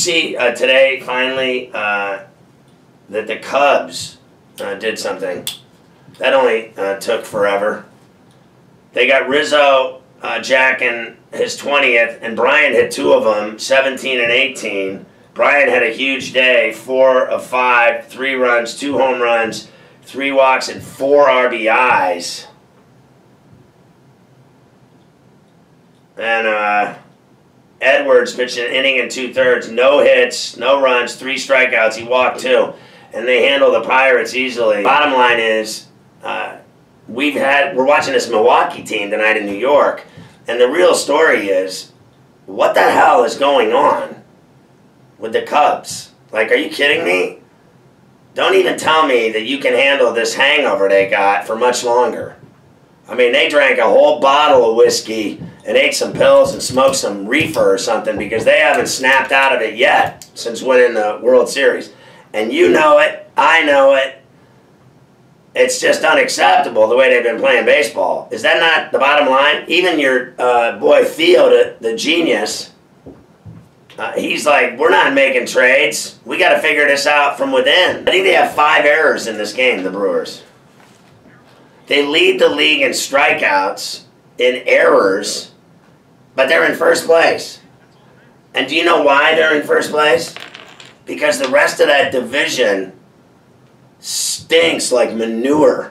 see uh, today finally uh, that the Cubs uh, did something? That only uh, took forever. They got Rizzo uh, jacking his 20th, and Bryant hit two of them, 17 and 18. Bryant had a huge day, four of five, three runs, two home runs, three walks, and four RBIs. And uh, Edwards pitched an inning and two thirds, no hits, no runs, three strikeouts. He walked two, and they handle the Pirates easily. Bottom line is, uh, we've had we're watching this Milwaukee team tonight in New York, and the real story is, what the hell is going on with the Cubs? Like, are you kidding me? Don't even tell me that you can handle this hangover they got for much longer. I mean, they drank a whole bottle of whiskey and ate some pills and smoked some reefer or something because they haven't snapped out of it yet since winning the World Series. And you know it, I know it. It's just unacceptable the way they've been playing baseball. Is that not the bottom line? Even your uh, boy Theo, the, the genius, uh, he's like, we're not making trades. We got to figure this out from within. I think they have five errors in this game, the Brewers. They lead the league in strikeouts, in errors, but they're in first place. And do you know why they're in first place? Because the rest of that division stinks like manure.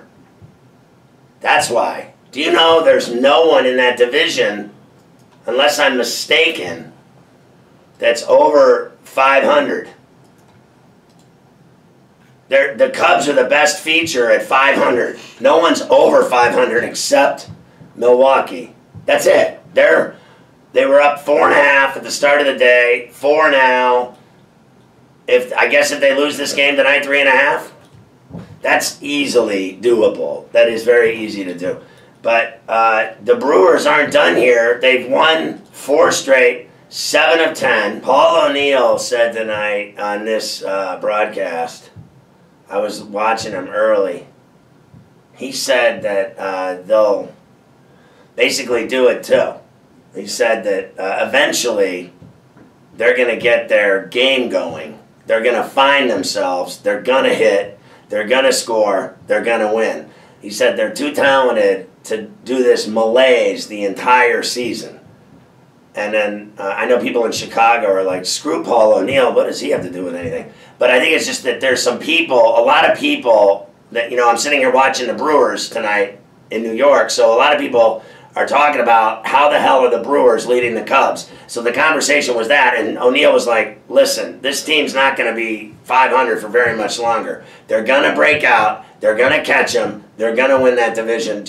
That's why. Do you know there's no one in that division, unless I'm mistaken, that's over 500? They're, the Cubs are the best feature at 500. No one's over 500 except Milwaukee. That's it. They're they were up four and a half at the start of the day. Four now. If I guess if they lose this game tonight, three and a half. That's easily doable. That is very easy to do. But uh, the Brewers aren't done here. They've won four straight, seven of ten. Paul O'Neill said tonight on this uh, broadcast I was watching him early. He said that uh, they'll basically do it too. He said that uh, eventually they're going to get their game going. They're going to find themselves. They're going to hit. They're going to score. They're going to win. He said they're too talented to do this malaise the entire season. And then uh, I know people in Chicago are like, screw Paul O'Neill. What does he have to do with anything? But I think it's just that there's some people, a lot of people that, you know, I'm sitting here watching the Brewers tonight in New York. So a lot of people are talking about how the hell are the Brewers leading the Cubs. So the conversation was that, and O'Neill was like, listen, this team's not going to be 500 for very much longer. They're going to break out. They're going to catch them. They're going to win that division.